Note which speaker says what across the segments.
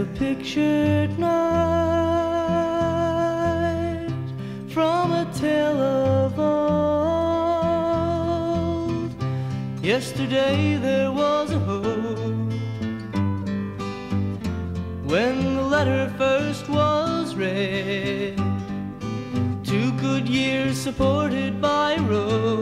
Speaker 1: a pictured night from a tale of old. Yesterday there was a hope when the letter first was read. Two good years supported by road.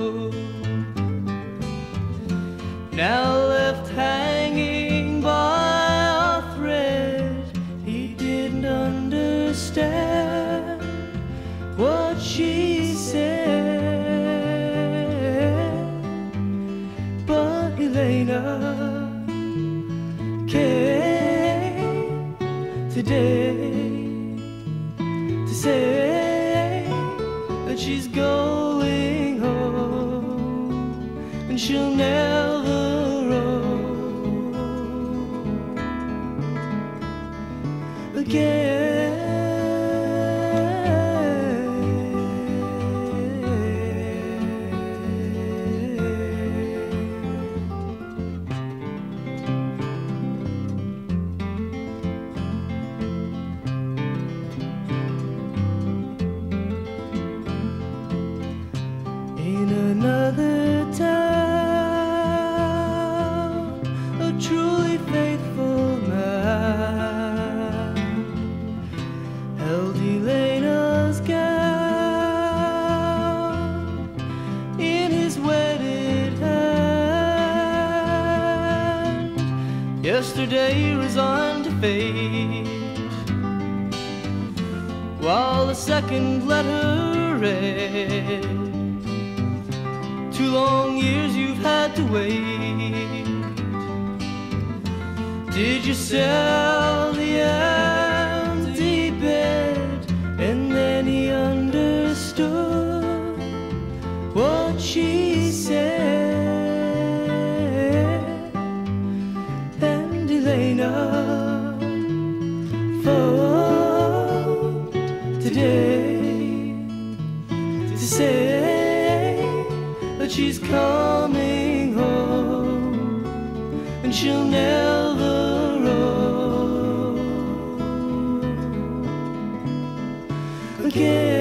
Speaker 1: Today to say that she's going home and she'll never roam again. Yesterday resigned to fate, while the second letter read. Two long years you've had to wait. Did you sell the empty today to say that she's coming home and she'll never roam again.